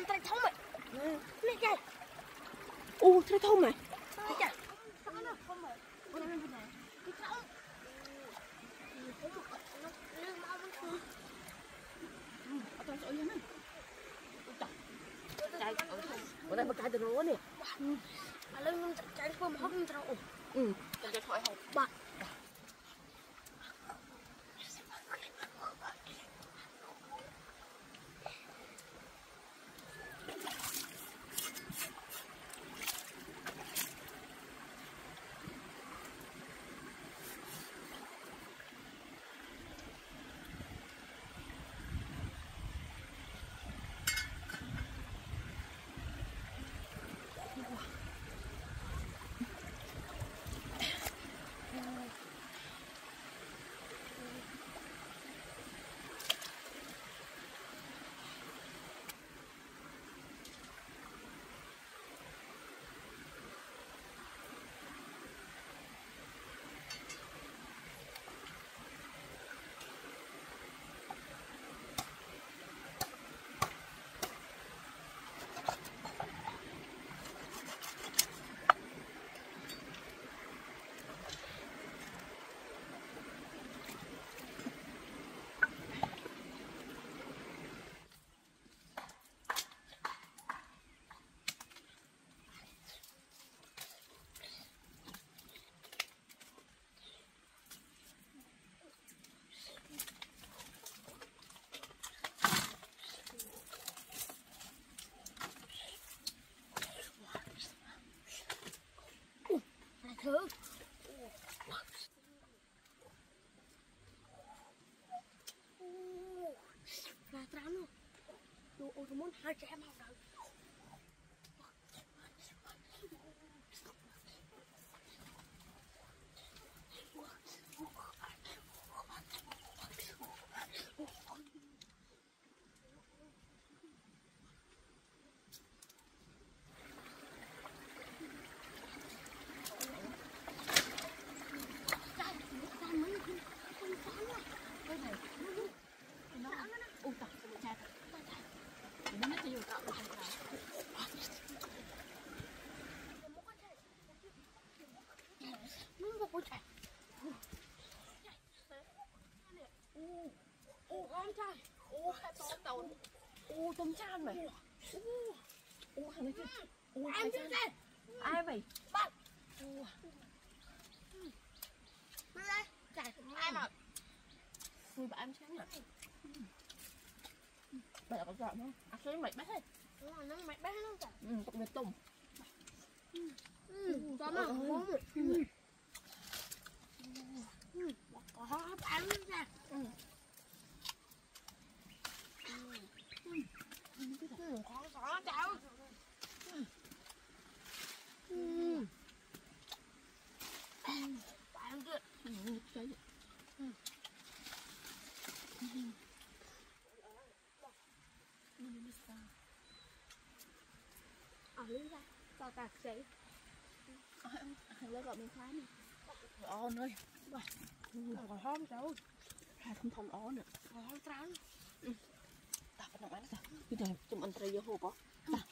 បានត្រីធំហ៎នេះចាអូត្រីធំហ៎នេះចាធំណាស់ធំហ៎អូនមិនបាននេះធំធំនេះមកមិនធំអត់ទៅស្អុយហ្នឹងចាយអើធំបើតែមកកាយទៅរនេះឥឡូវខ្ញុំចាញ់ធ្វើម្ហូបខ្ញុំត្រូវអូអឺចាយថយហូបបាទ ធ្វើអូណាត្រាំនោះលោកអូរមុ 솜찬 mày Ô thằng này. Kia Ô em chết đây Ai mày Bắt Ô Đi đây Chạy ai mà Ui, bà em chết nhỉ? Bà có dọn không? À sao mày bắt hết Đúng nó mày bắt hết luôn cả Ừ tụi mày tùng. Ừ Tao mà không Ừ Có hấp ăn ra Ừ. dùng khó xóa cháu bạn kia ở lên ra vào tạc giấy thằng lên gọi mình khoái này ồ nơi rồi hôm cháu hai không thòng ó nữa ó trắng Kenapa? Kita cuma antara Yehova. Tah.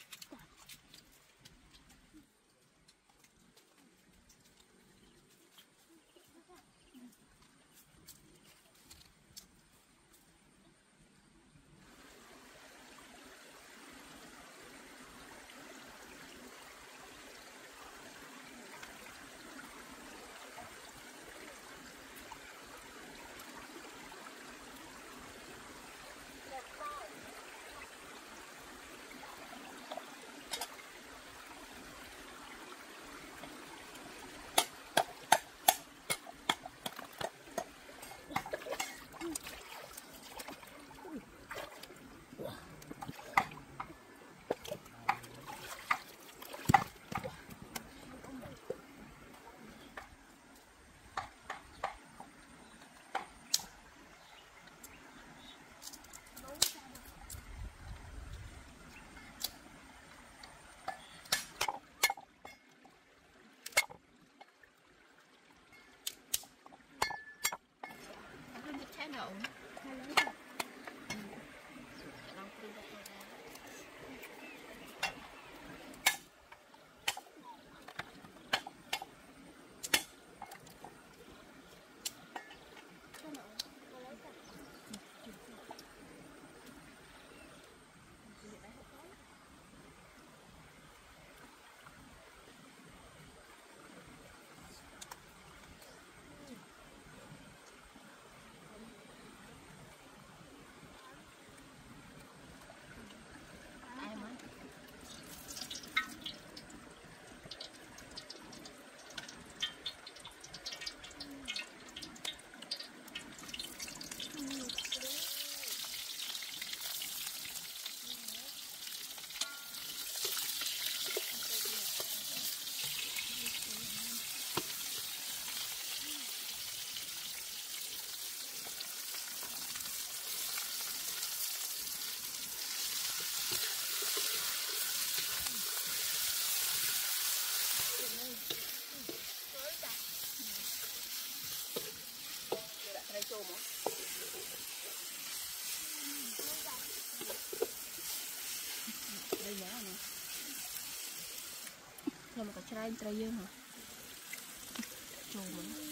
đậu ច្រើនត្រូវយើងហ៎ចូលមក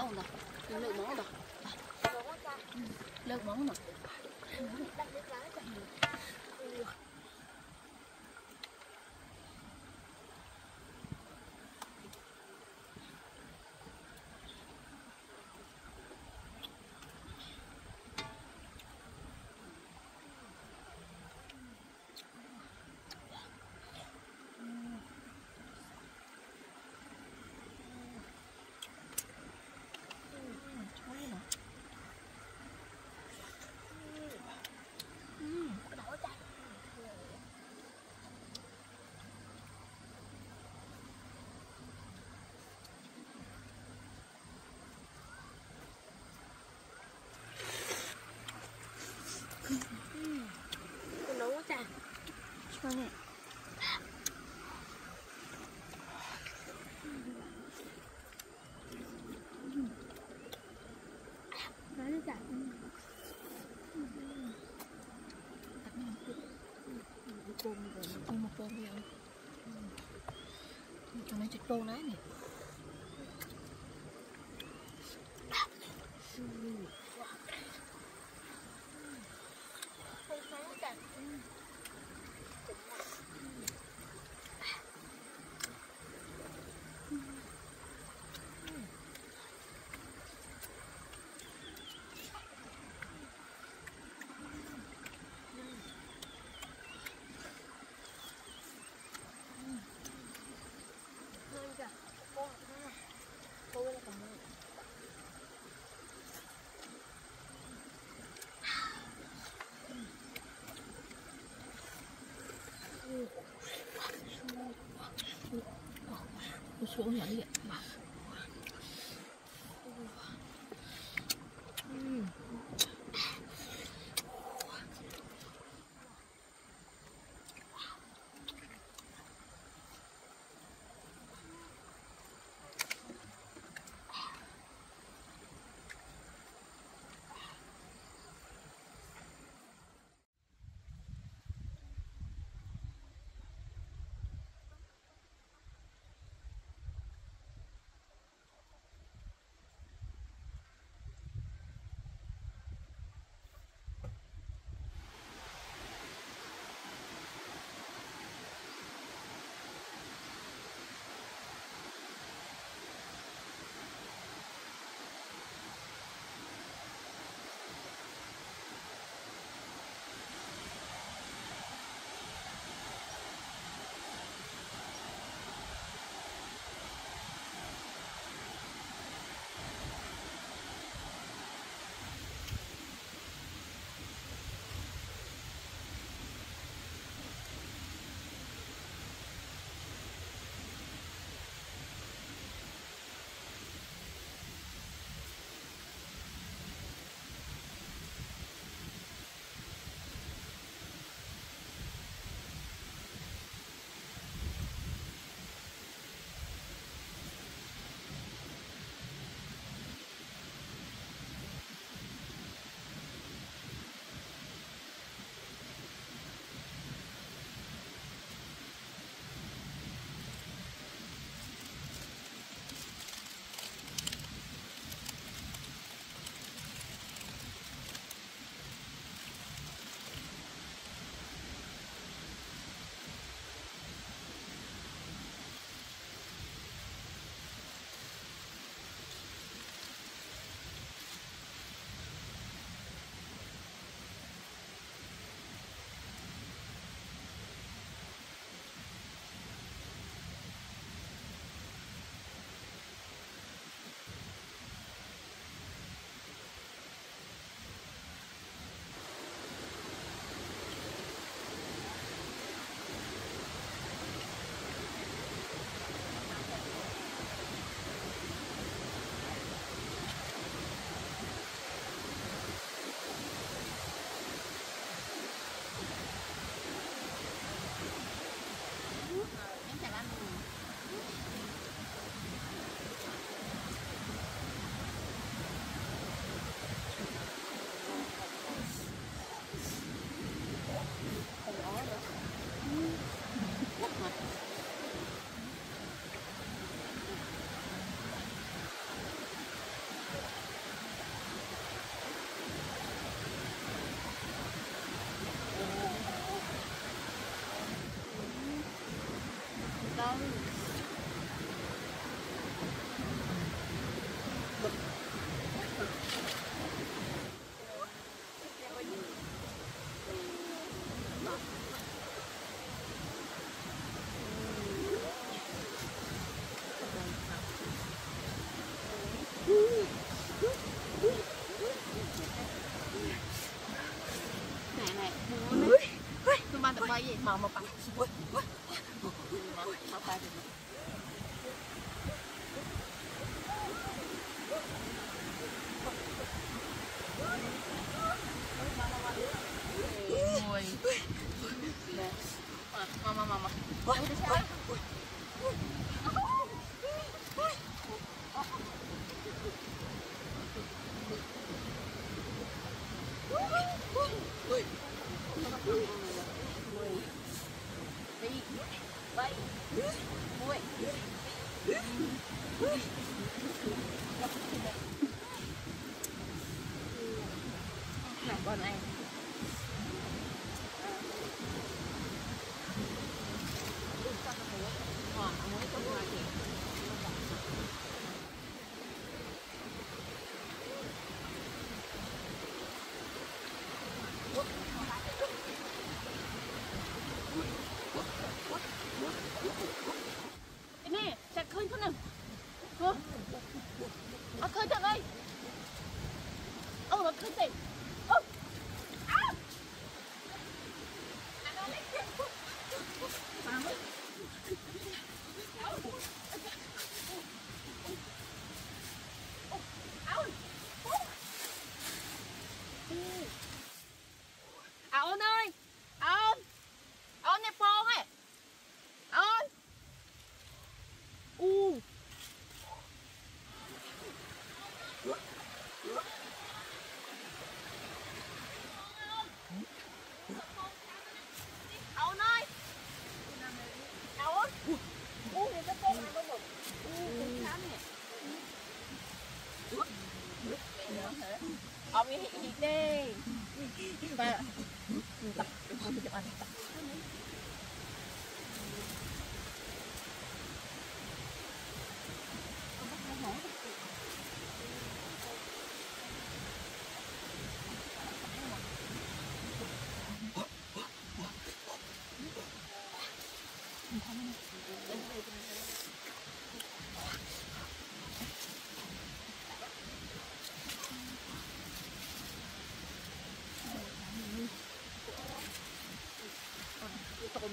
ông chắn nè lượng món nè lượng món nè con nấu nó chặt cho nè nói nó chặt tắt nó chút côn rồi côn một côn bây giờ cho nó nó xuống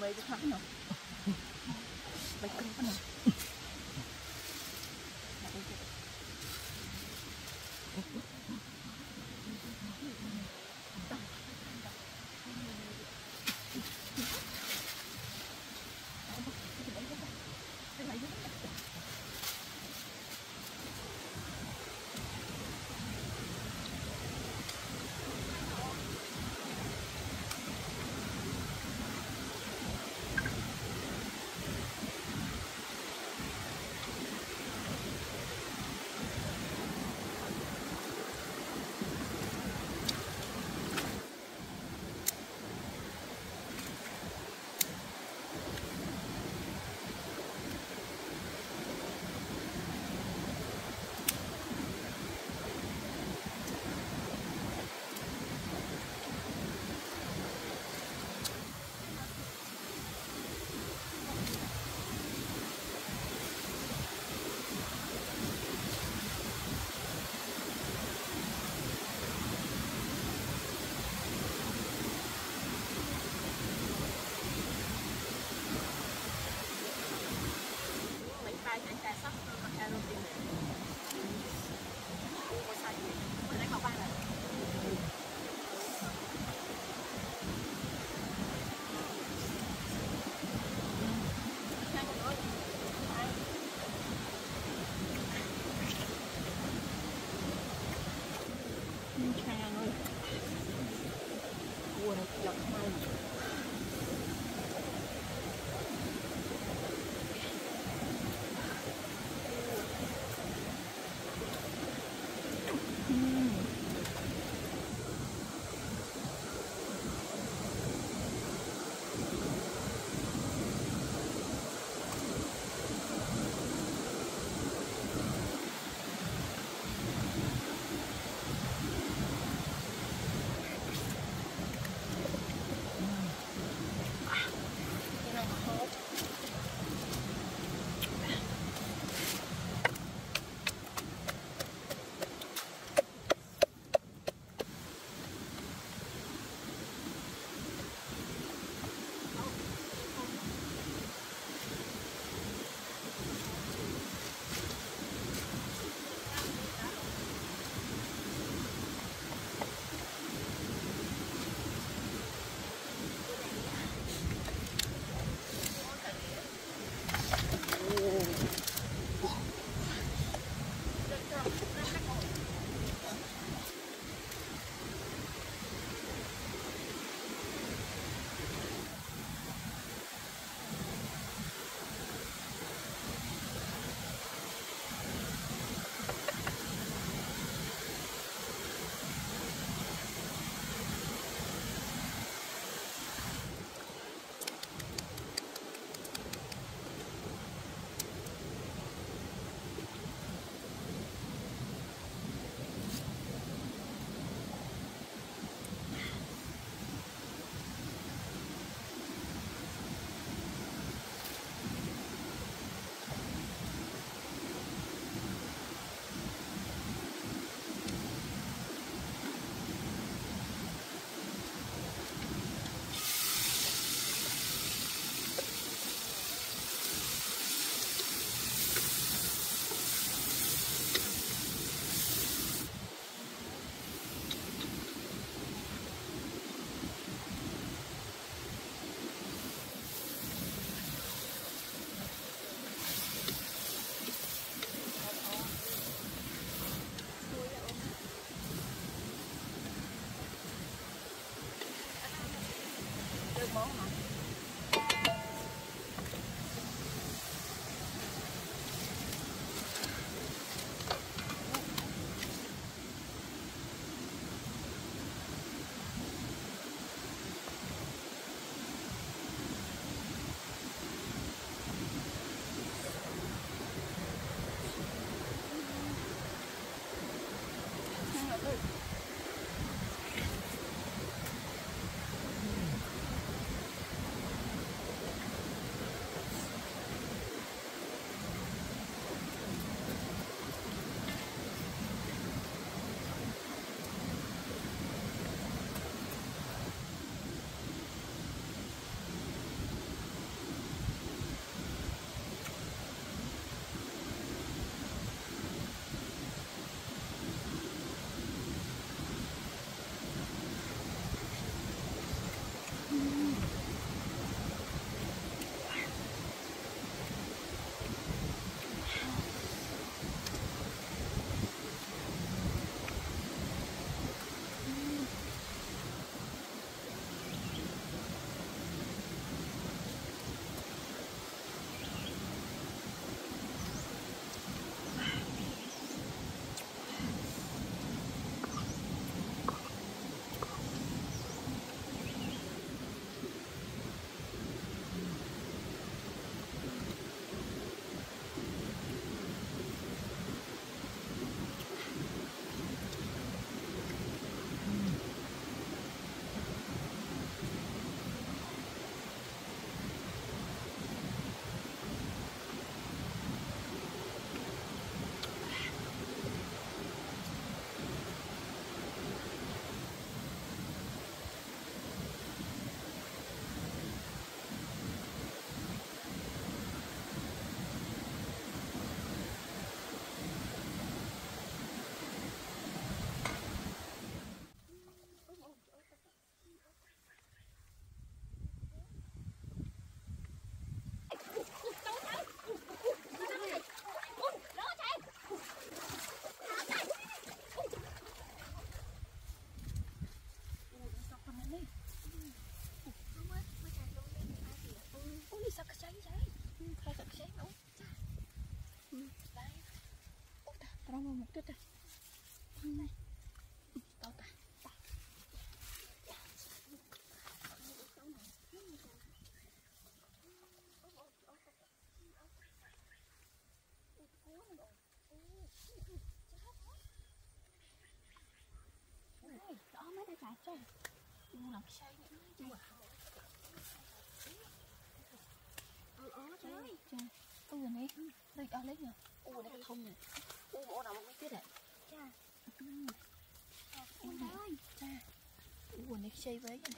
មេទៅខាងនោះបាច់គ្រូប៉ុណ្ណឹង nó mà một chút à này. Tao ta đó mới đã chạy chơi nhưng làm sao những ờ, ờ, cái ừ, ừ, trời ơi trời ôi này đây ở lấy nhờ ôi nó không nhỉ u bộ nào mới chết đấy. Cha em ừ. ơi. Cha u này chơi với cái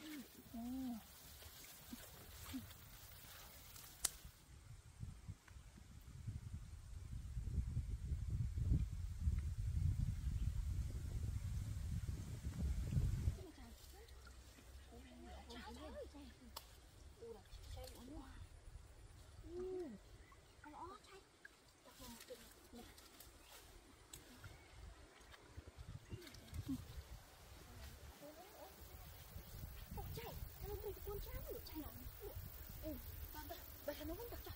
preguntas.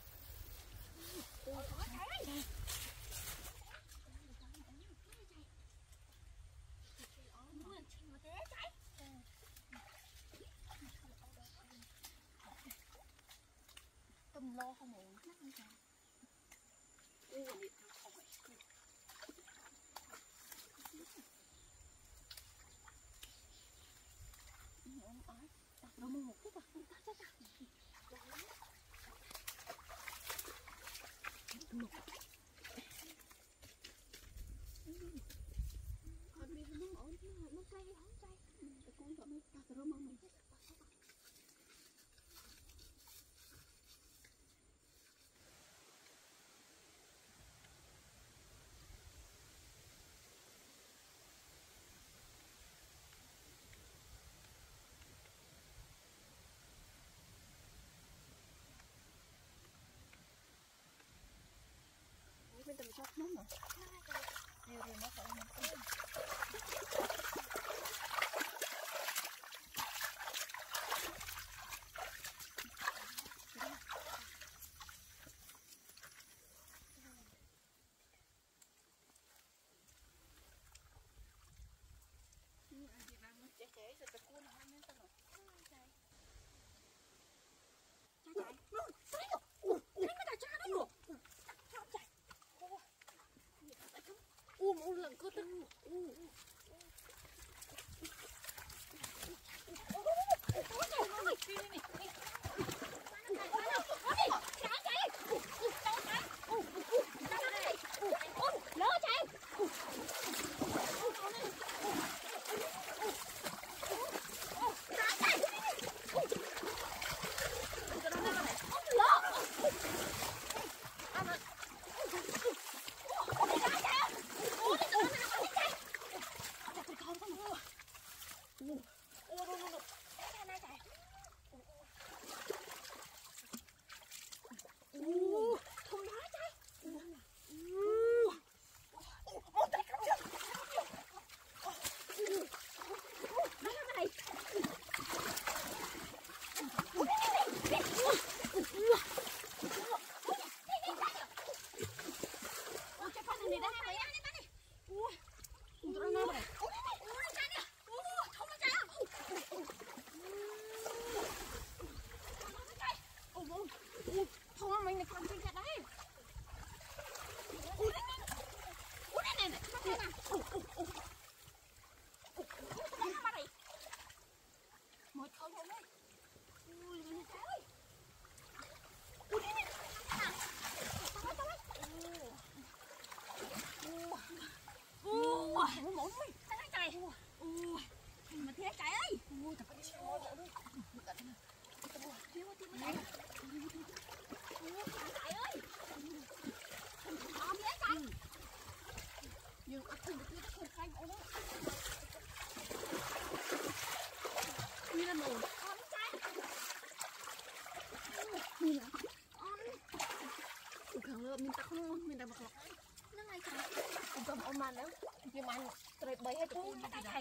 Tapi tak macam mana? Dia rumah tak macam. មិនហ្នឹងវាមិនក្រេប3ហើយពូតែខែ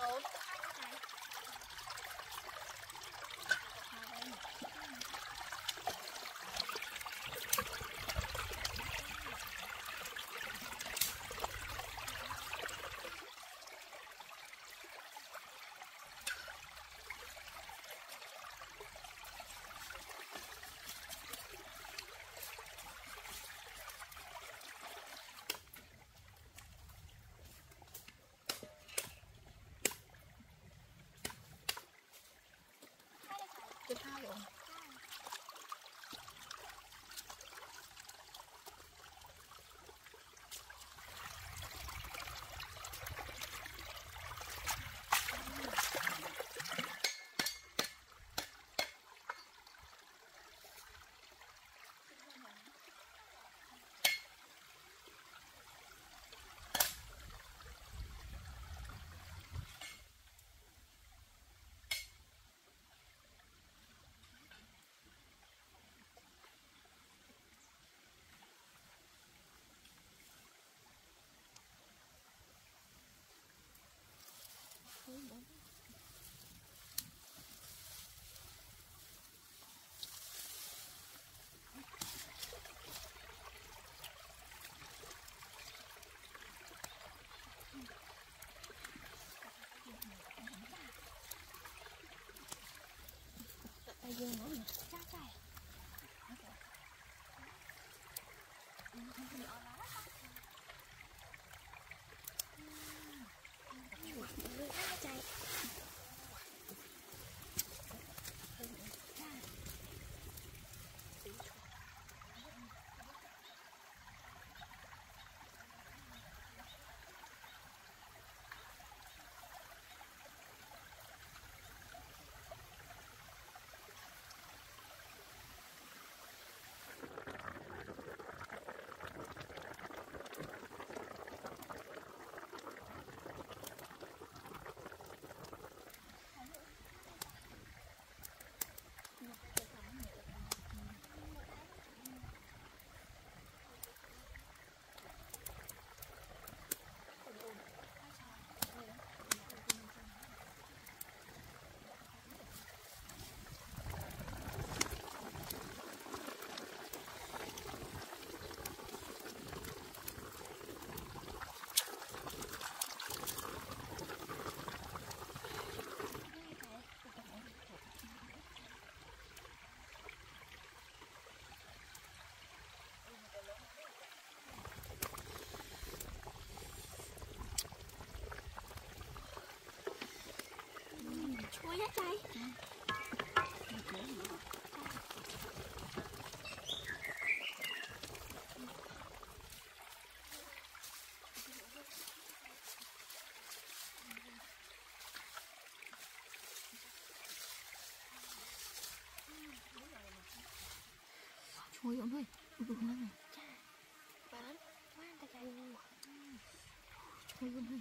household. good hour. I don't know. hết đây Ôi ông ơi, ui bụng lắm này. Chà, bà lắm, quá ăn ta chạy Ôi ông ơi.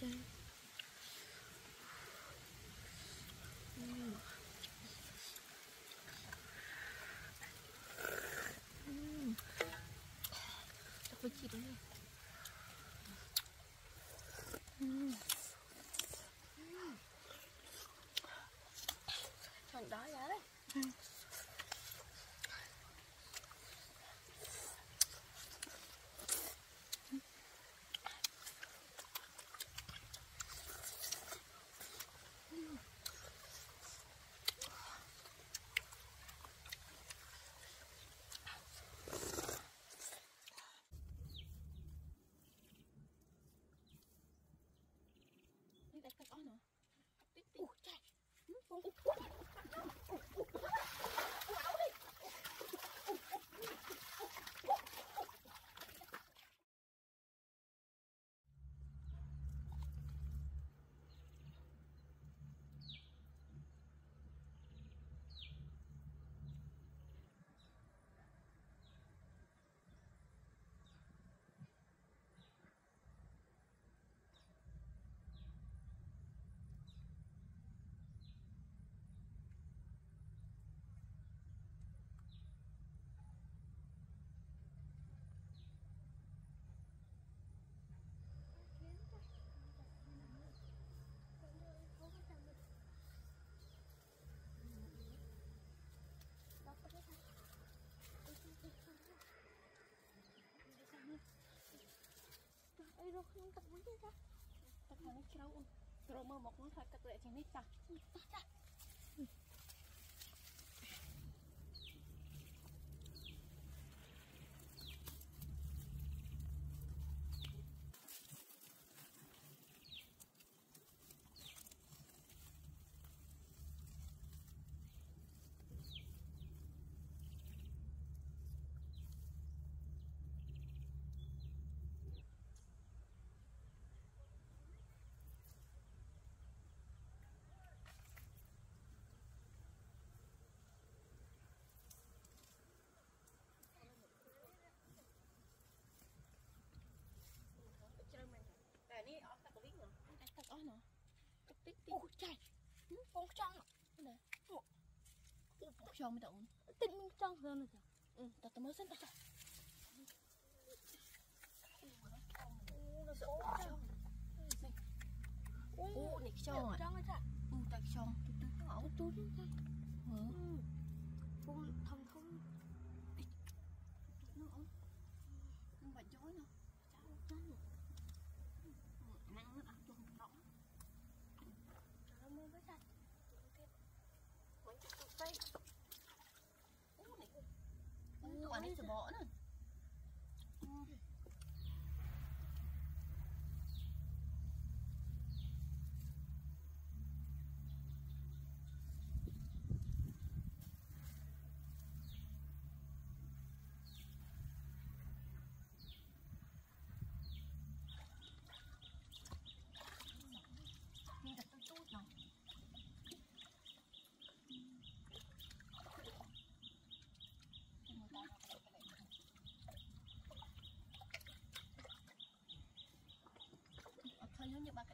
Chạy oh, oh. លោកខ្ញុំទឹកមួយទេចាទឹកខាងនេះជ្រៅអូនត្រូវមើលមកមួយខ្លាចទឹកលាក់ជាងនេះចាចាចា Đặt tao ở nữa. Tí tí tí. Ủa chạy Con trăng Ủa, sao mới đụng? Tình mình trăng hơn rồi Ừ, tao tao mới xin tao cho. nó Ủa, này cho rồi. trăng rồi chạy Ừ, cái cho. Tôi tôi nó ẩu. Tôi đi nhớ nhập bạc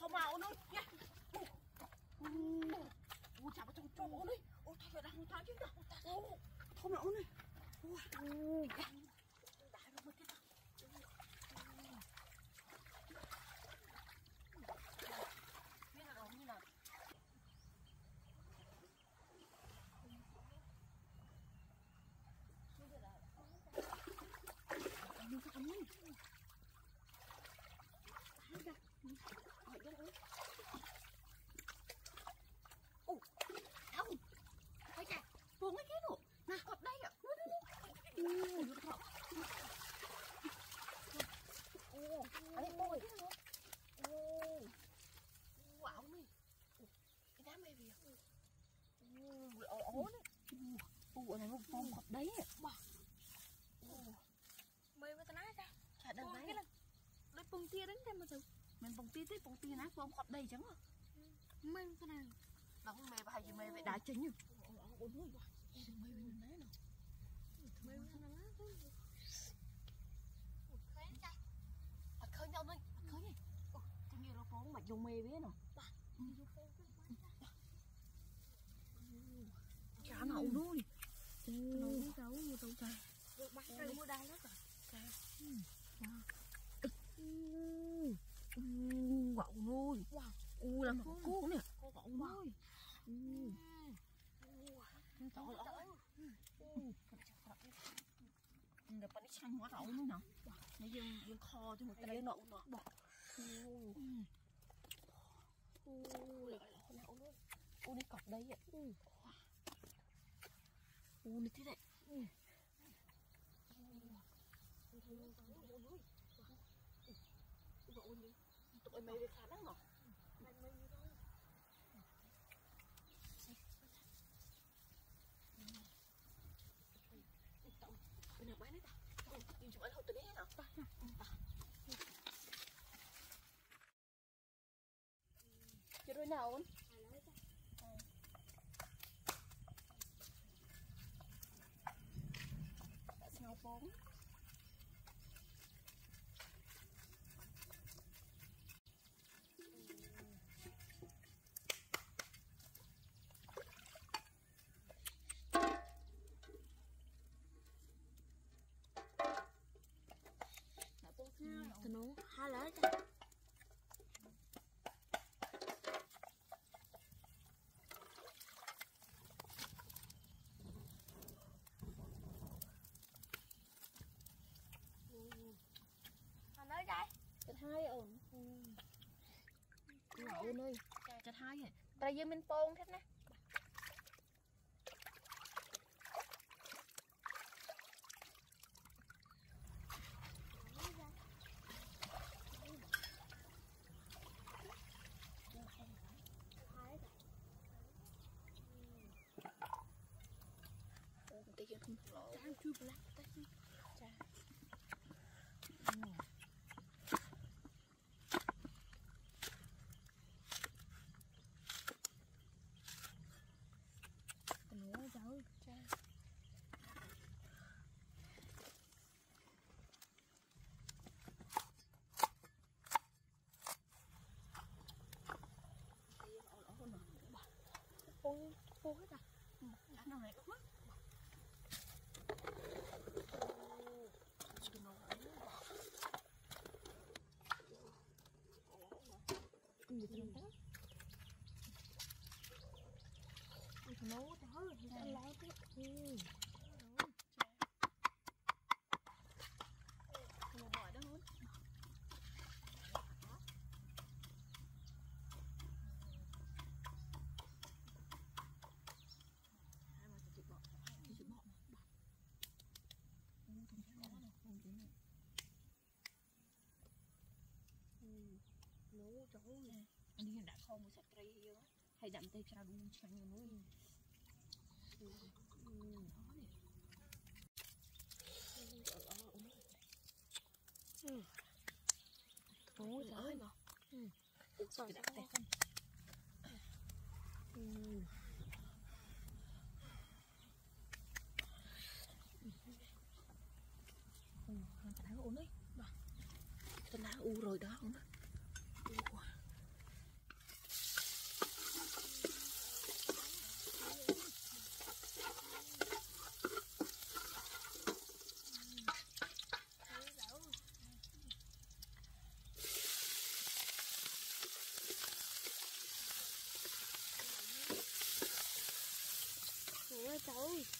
ធំមកអូនអើយញ៉ាអូចាប់ចង់ចង់អូនអើយអូថាយកដាក់ហងថាជិះដាក់អូធំណាស់អូនអើយអូ ពួកហ្នឹងពងគាត់ដីបោះអូមើលមកតាណាចាឆាដឹងដែរដូចពងទាហ្នឹងតែមើលទៅមិនពងទាទេពងទាណាពងគាត់ដីអញ្ចឹងមើលតាណាដល់មេប្រហែលជាមេវាដើរចេញអូអូអូ là một cú nè cô cậu ơi trời ơi người bạn hóa rậu nữa nè nó dương dương kho cho một tay nó nó bọt u đi cọc đây ạ u đi thế này tụi mày bị khá lắm rồi không tự biết nào Chưa ត្រីយើងមានពងទៀតណាចាំជួយប្រឡាក់ ಇದ್ರು ಉಂಟಾ Hay đậm tay trà đúng chẳng nhiều nữa. Ừ, đó nè. nấu Trời chỗ ơi. mà Ủa, sao chị đặt tay không? ừ Ừ, nó phải uống đi. Tôi đã u rồi đó. uống đó. U nấu chỗ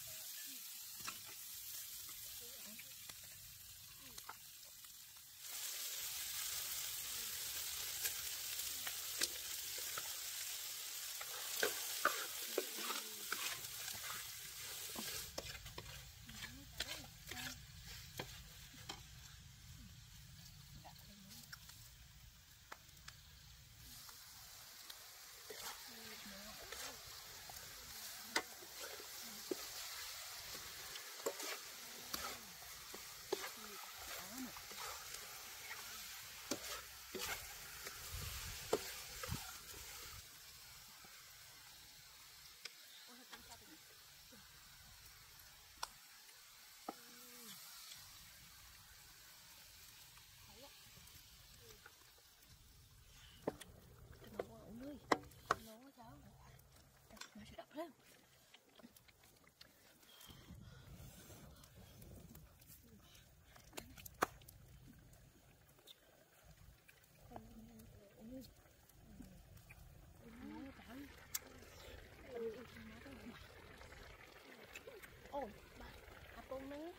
bông nó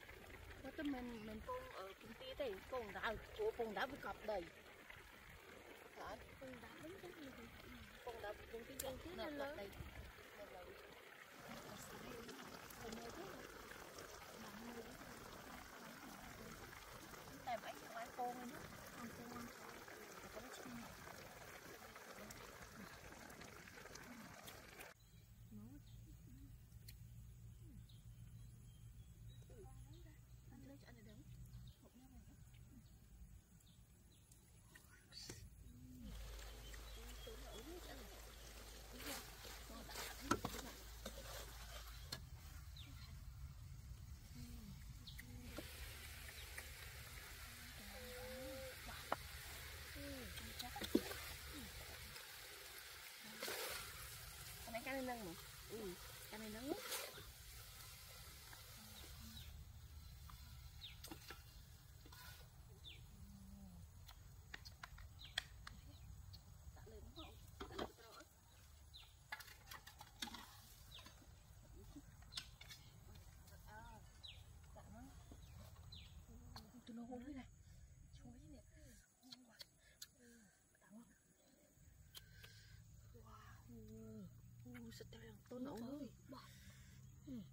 nó cho mình mình bông ở công ty thì bông đã của bông đã bị cọp đầy. Đó, con đã đó như vậy bông đã công ty Công ty nó cọp lớn. đầy. Tại thằng ăn con nữa. ăn con Có chim. nấu Ăn lấy cho ăn được đúng. Một nhau này. Cái này cái này nâng mà. Ừ, cái này nâng. Tạ lên không? Tạ lên cái đó. À, tạ nó. Tôi nó hôn thế này. Chuối nè. Hôn quá. Tạ không? Wow. Uh, setelan ton Nấu ơi. Bà. Uh.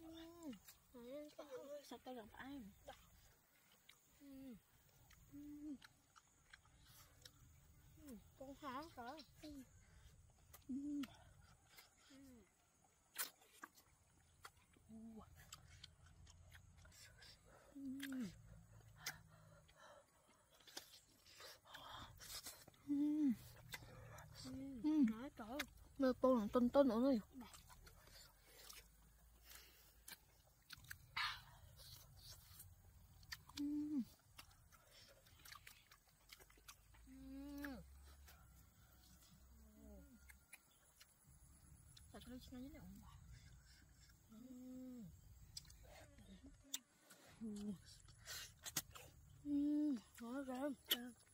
Đấy, Trời ơi, sao tao làm phải ừ. Ừ, con hả rồi tôn tôn nữa rồi Mm, I don't know.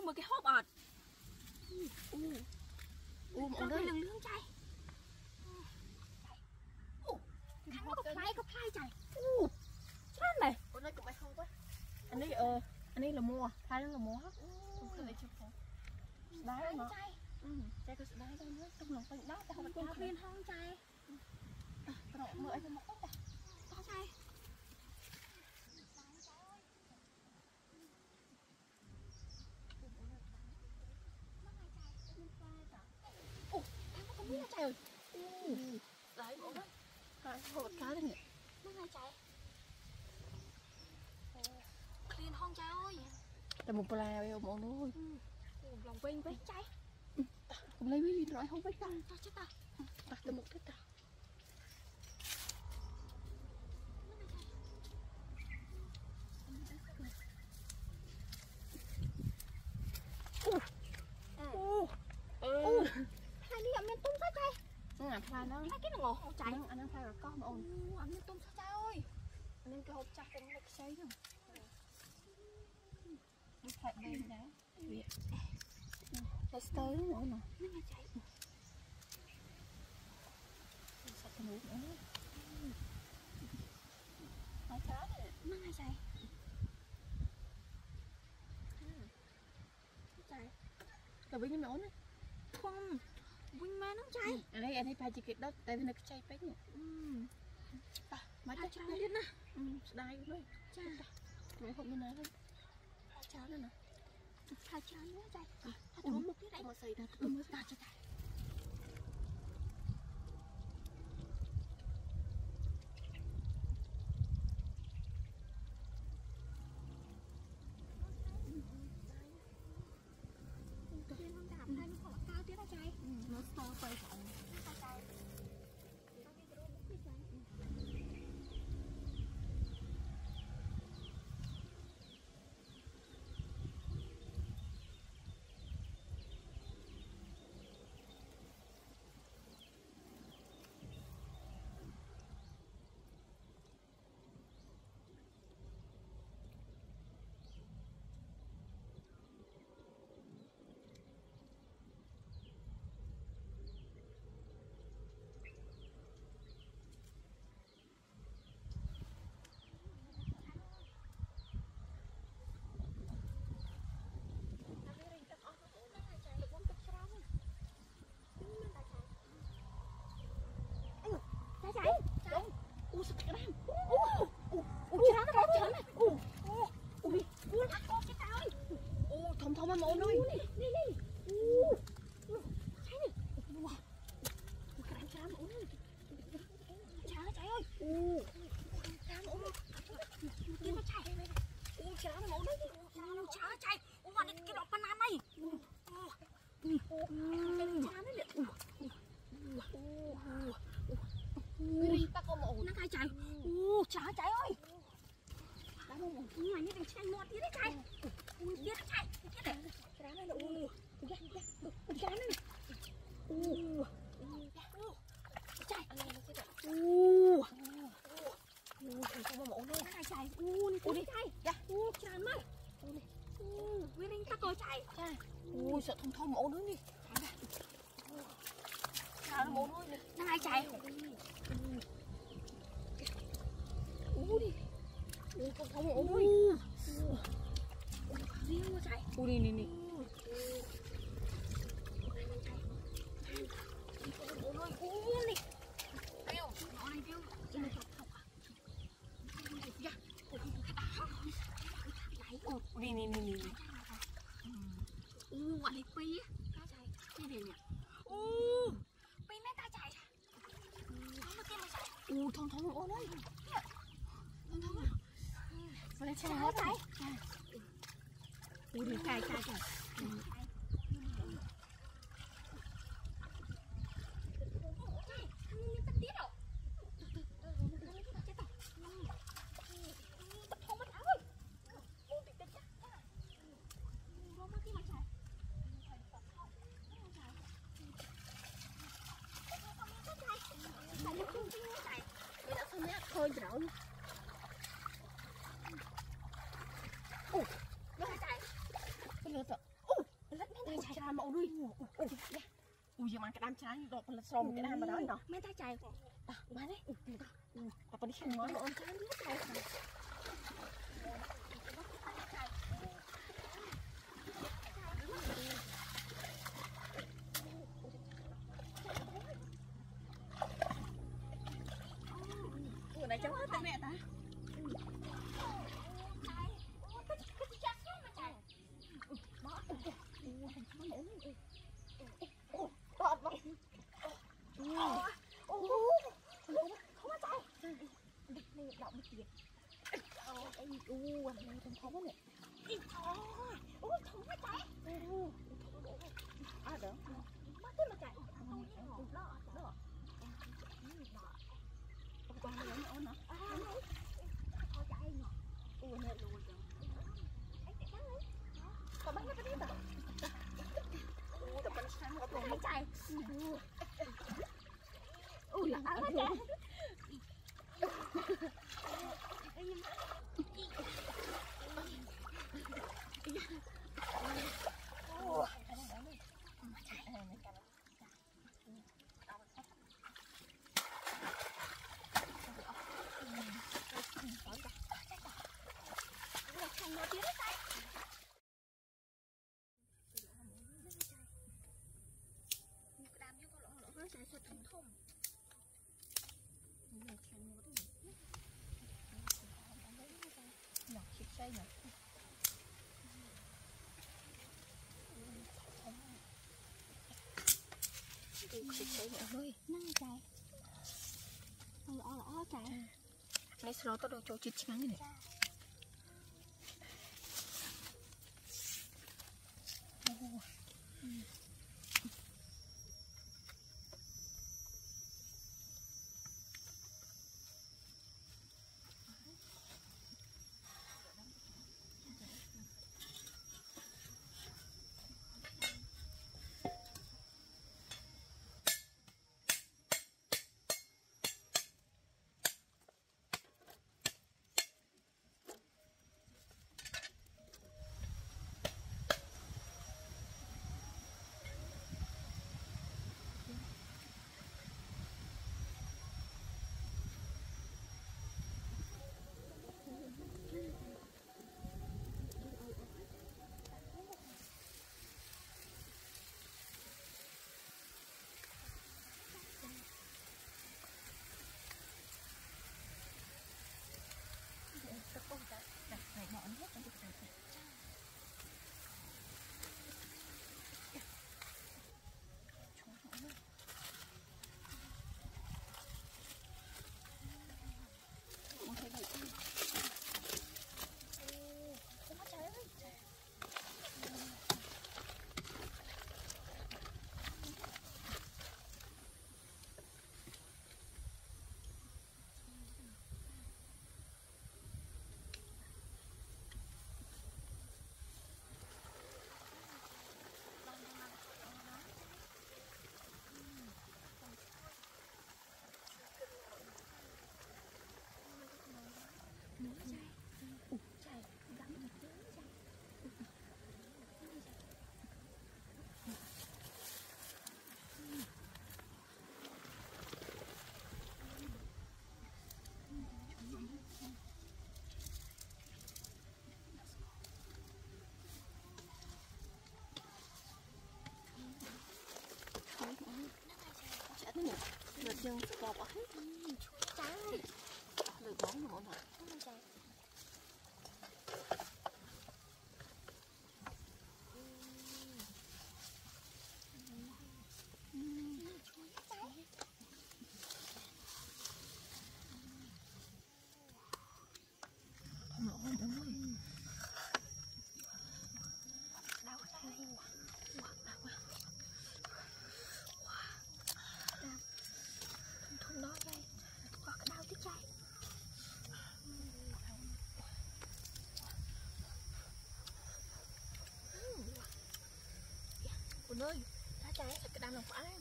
ងមើលគេហូបអត់អូអូមកអើយលឹងលឹងចៃអូខាងនោះក៏ផ្លែក៏ផ្លែចៃអូច្រើនដែរអូននេះកុំឲ្យហូបអានេះអឺអានេះល្មោះផ្លែនឹងល្មោះអូខ្ញុំនេះជិះផងស្ដាយមកចៃក៏ស្ដាយដែរមើលទុំឡើងពេញដល់តែហូបខ្លួនហងចៃតោះត្រកមើលឲ្យទៅមកទៅ ហូតកើតនេះហ្នឹងហើយចៃឃ្លានហងចៃអើយតែមកប្លែអើយបងអូនអើយឡងវិញវិញចៃកុំលេងវិញរយហូតវិញតាចុះតាតាទៅមុខទៅតា Nó ngạp phai nó. Hai cái ngỏ không chạy. Anh anh ăn phai rồi con mà ôn. Anh mình tung sao chạy ơi. Nên cái hộp chắc cũng được xây rồi. Nó phải đây đá. Nó tới nữa nè. វិញមកហ្នឹងចៃឥឡូវអានេះប្រហែលជាគេដុតតែវានៅខ្ចីពេកប៉ះមកទៅចាំទៀតណាស្ដាយវិញចាមកហូបមានណាហើយចាំណាផាចានណាចៃអត់មកទៀតអីមកស្អីដល់ទៅមកស្ដាយចៃ ui sợ thông thông mổ nữa đi sao nó ổn nữa nó ai chạy u đi u thong thong ổn nữa riêng nó chạy u đi đi đi ôi ôi ôi đi Tiêu. nó đi tiêu nhưng mà chọc chọc à dạ ôi cái đó chạy ôi đi đi đi đi ôi quả này pi á cá chạy cái gì nhỉ ôi pi mấy ta chạy nó nó kia mà chạy u thong thong ổn đấy không thông à vào đây xem chạy hết chạy chạy u đi chạy chạy chạy thôi rồi បានក្តាមច្រើនរកផលិតស្រោមក្តាមបាត់ហើយណោះមែនតាចៃបាទបានទេតែប៉ុនេះខ្ញុំមកអូនចាំទៀតតែ u anh này thằng khó này à được qua nó nó nó u này lùi rồi có bánh nó cái đi đâu u tập bánh sáng có tuần chạy ui là ăn nó chạy chạy sao thông thông nhỏ xịt xây nhỏ xịt xây nhỏ thôi năng chạy lõ lõ chạy ngay sau đó tao đồ cho chít này. Dân phải gọt bỏ! អូនអើយចាចាក្តាមនឹងផ្អែម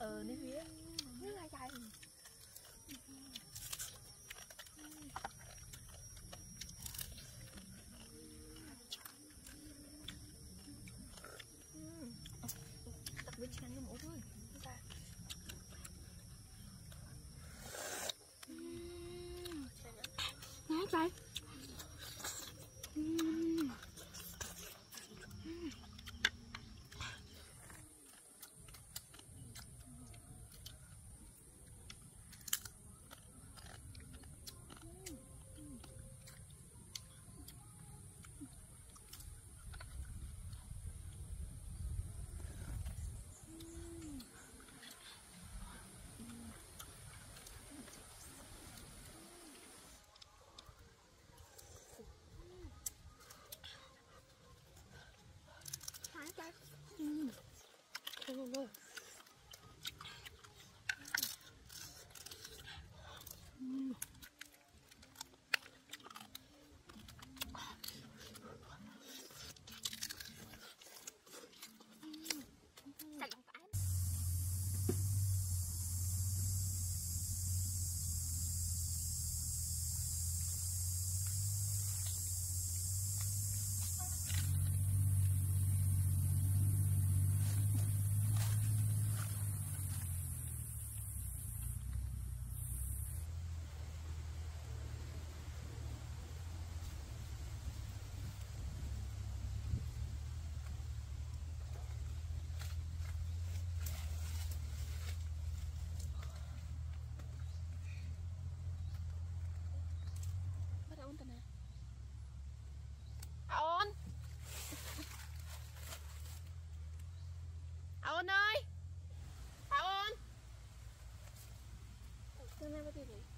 ờ nên vía rất là trái đặc biệt chán như mọi người trái trái không đâu na natin eh.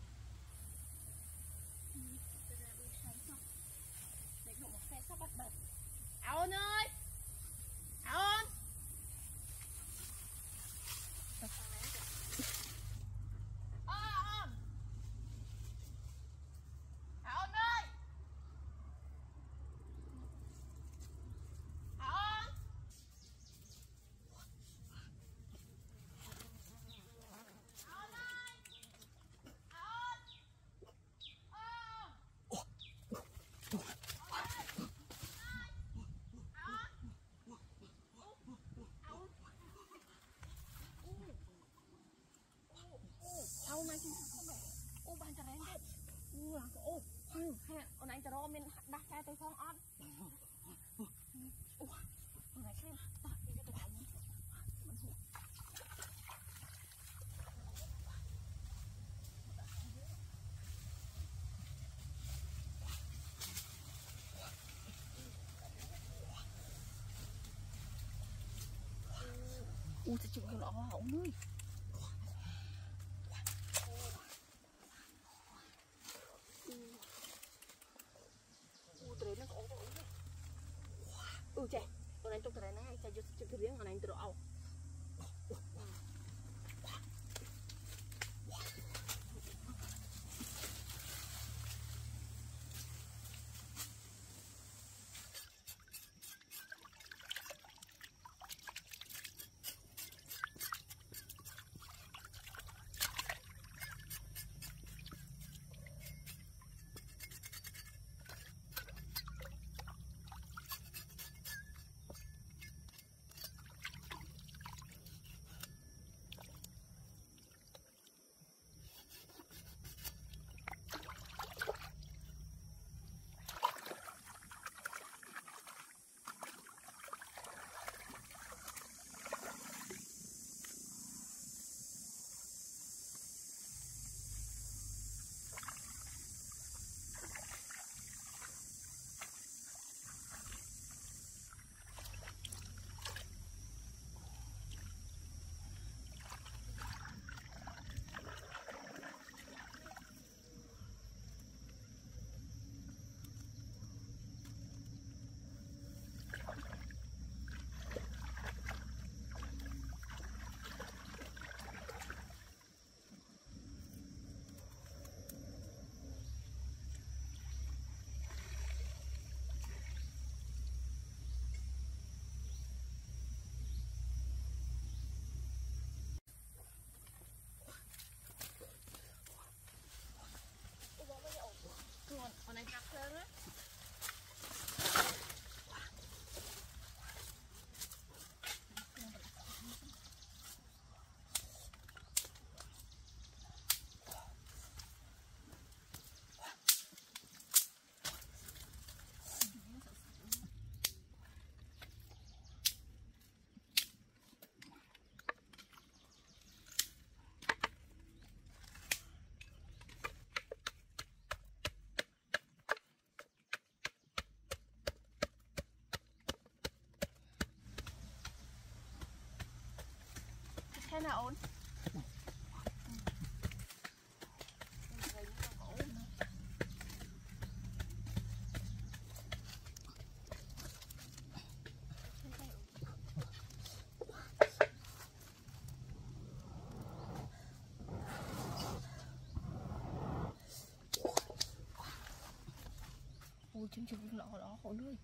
Au này xin không mẹ. Ô ban tà rén đấy. Ô là ô. Hay hay ông anh tà rô mình đặt cái tôi phong on. Ô. Ông này xem. Ta đi cái tôi hành. Mình hụt. Ui, sao chịu lọ hổng nuôi Ui, គ្រៀងអណែងត្រអោ thế nào ổn ôi chim chim lọ đó khổ nuôi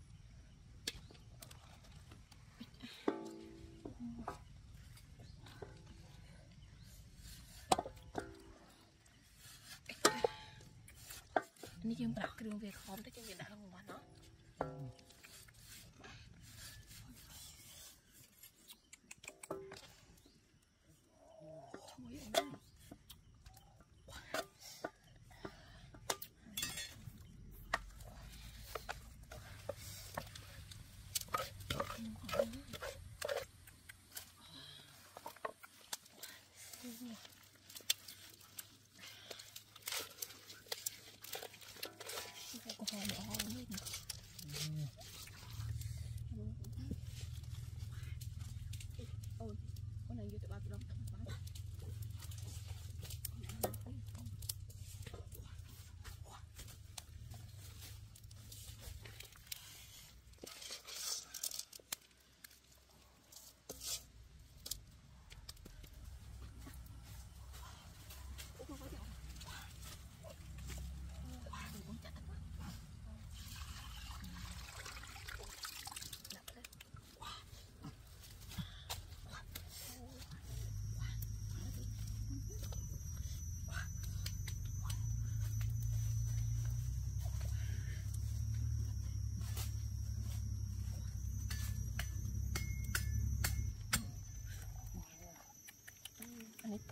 នេះយើងប្រាប់គ្រឿងវាខំទៅគេយើងដាក់ក្នុងបាត់ណោះ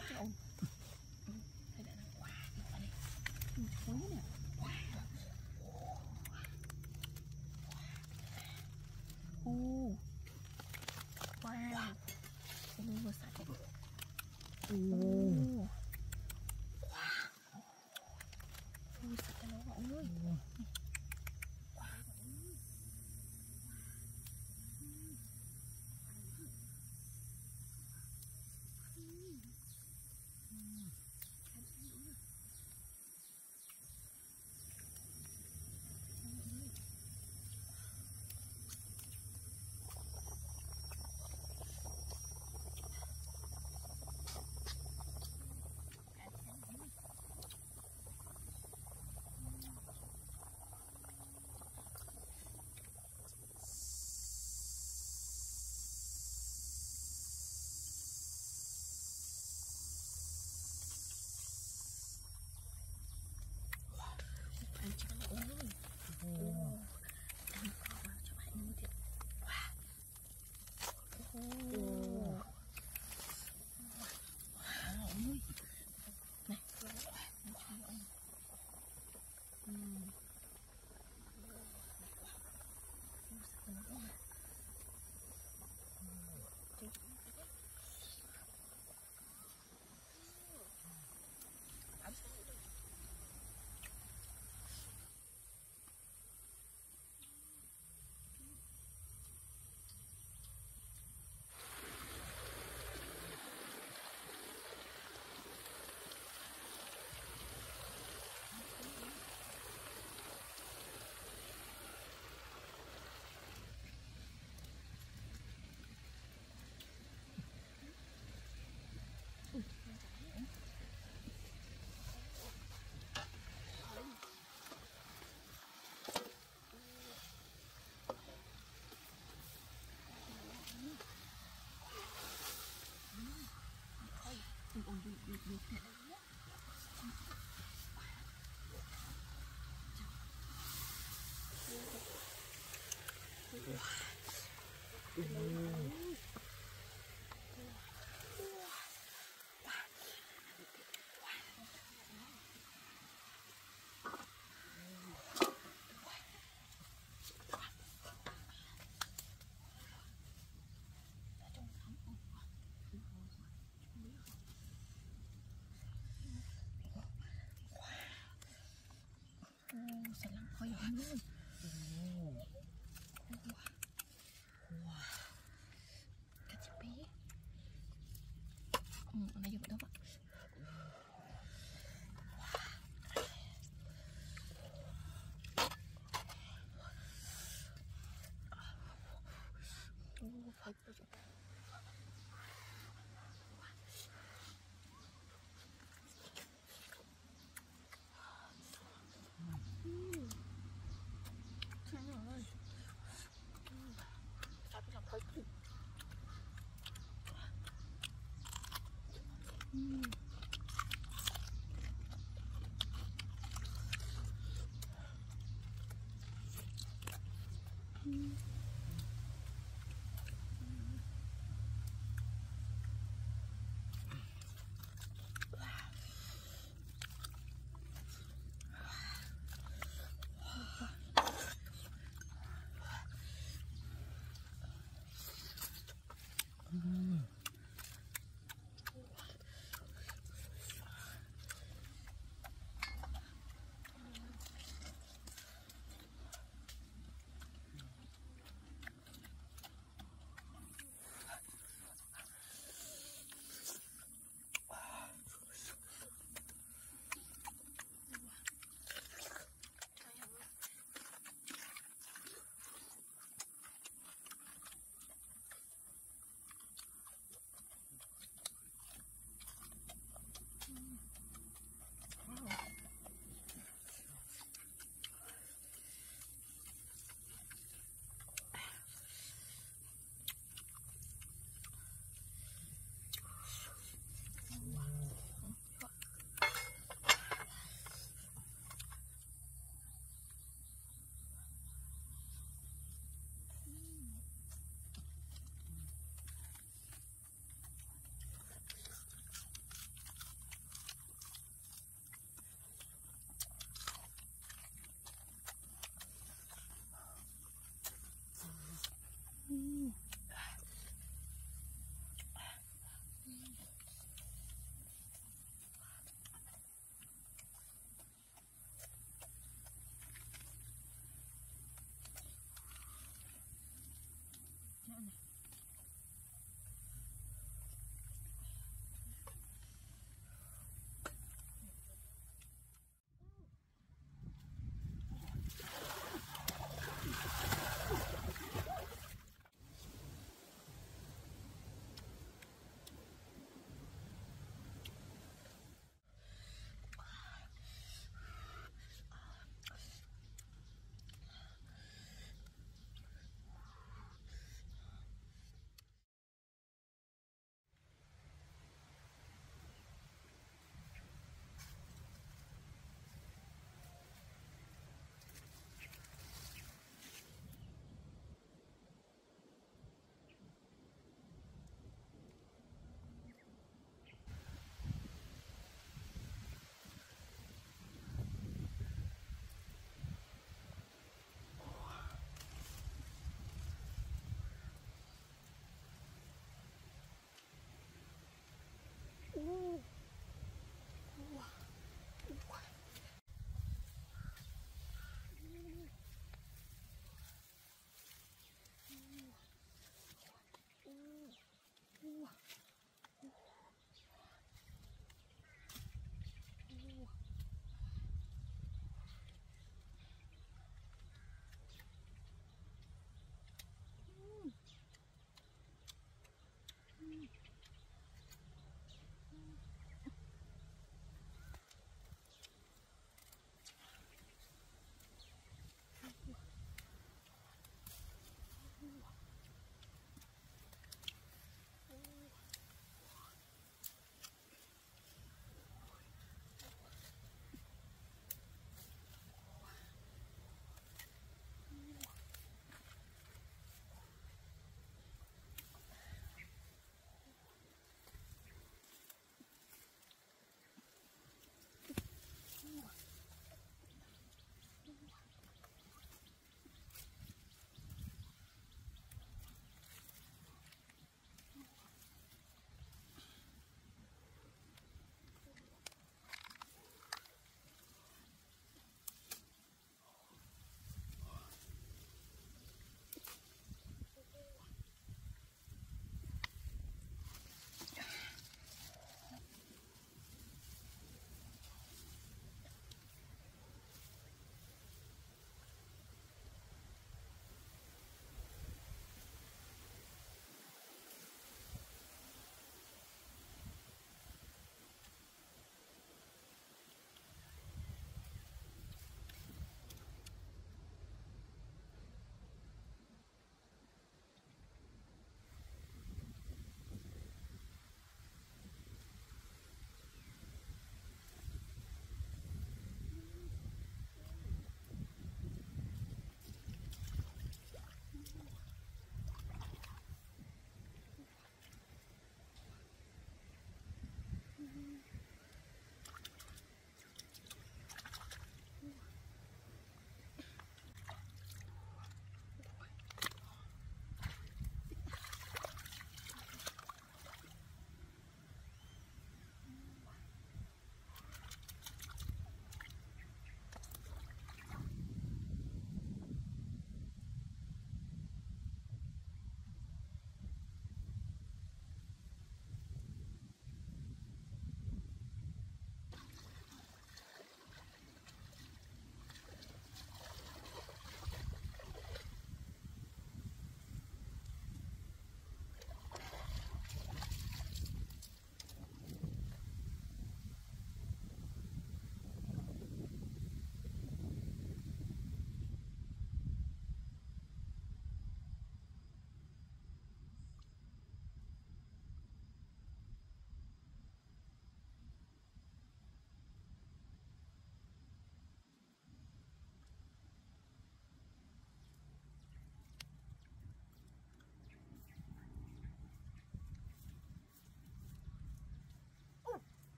anh ấy có cái ông Wow. Wow. Wow. Wow. anh ấy thối nè u wow cái vừa sạch u wow Sẽ làm hơi ấm luôn Wow. Cái chị bé ừ, ở đây dùng đó bạn Ồ, Mm-hmm.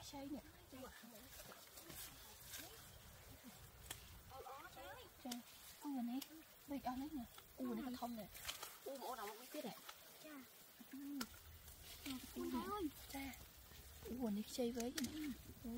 ខ្ចីនេះចាអូនេះដូចអស់នេះអូនេះធំនេះអូបងអូនអាមកនេះទៀតហ៎ចាអូនអើយចាអូនេះខ្ចីវិញអូ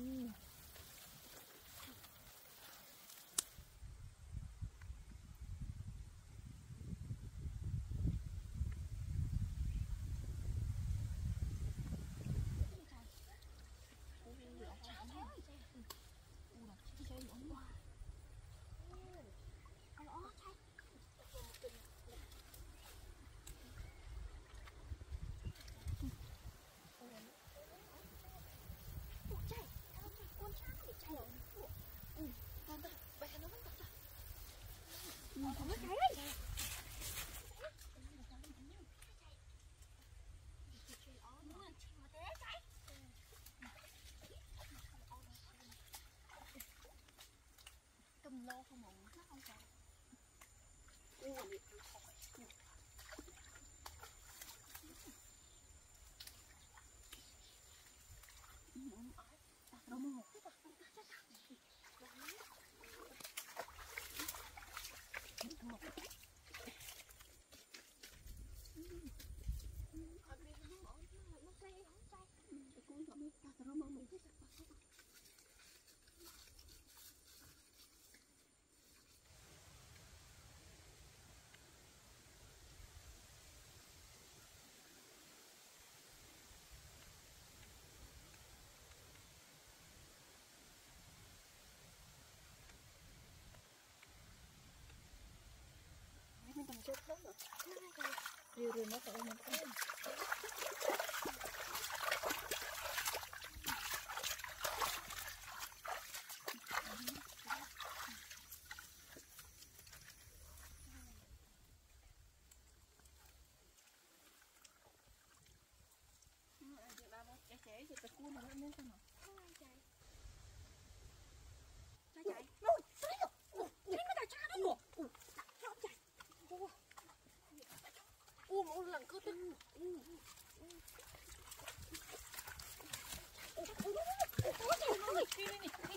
riu riu nó phải mình có Trẻ trẻ thì ta cua nó lên sao nào không ai chạy nó chạy rồi tới rồi nhìn cái ta cha đó rồi nó chạy u một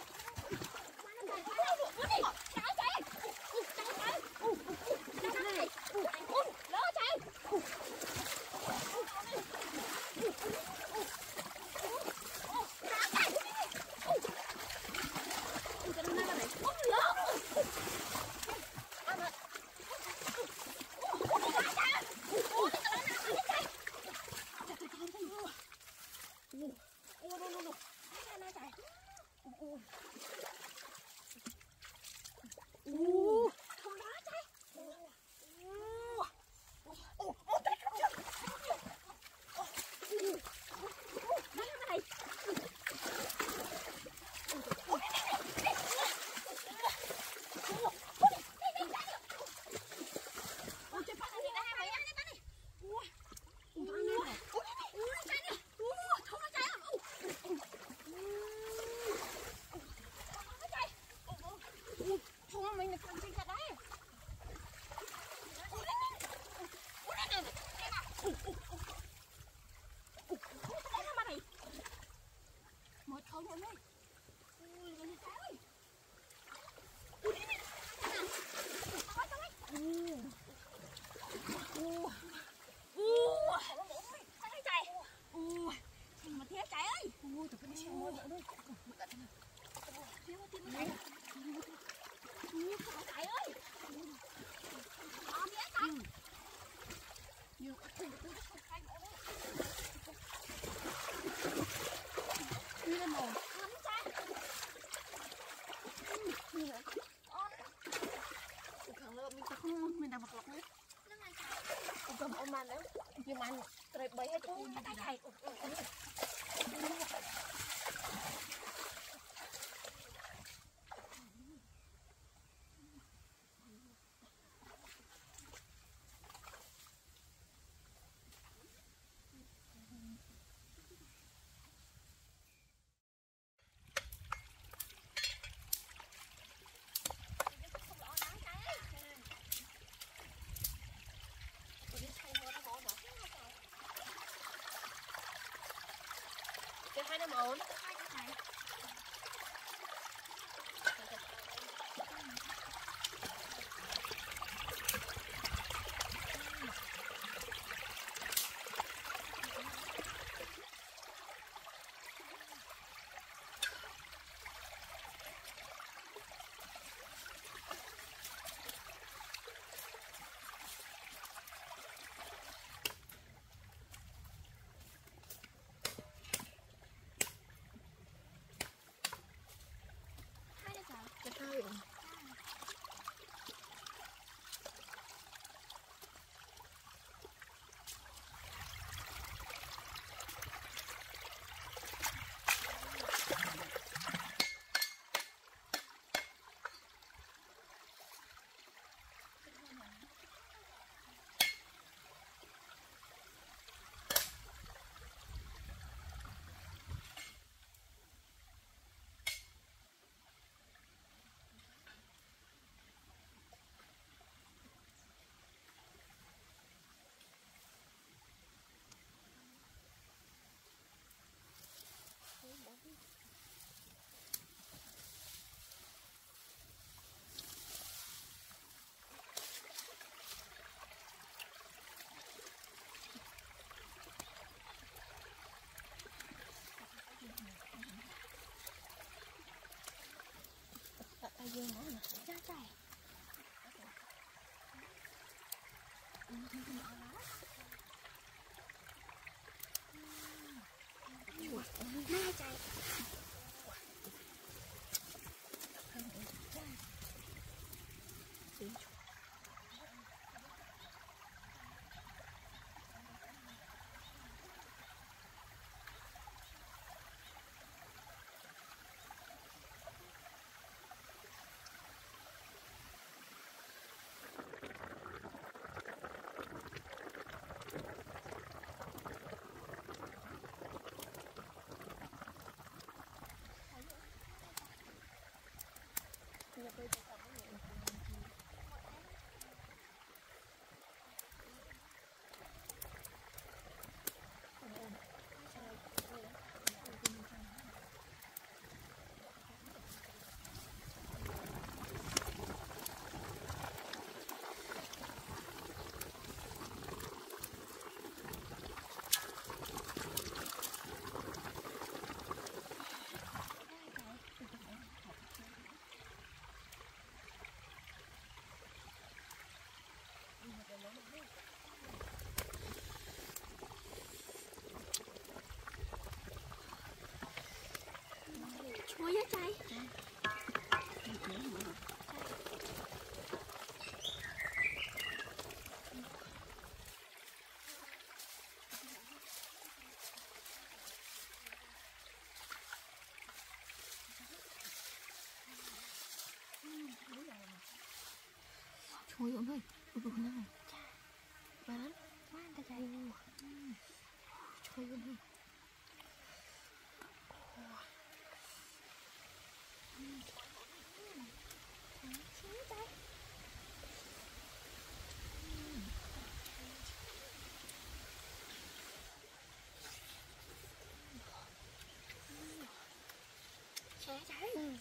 បានទៅវាបានត្រី3ហើយទៅខ្ញុំតែខែអូ behind of own. Cái sao cái hai ổn Tại tay dương nó chúa ra chạy Trời ơi ơi Ui ui nè Bán quá người ta chạy. Trời ơi xíu chạy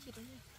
记得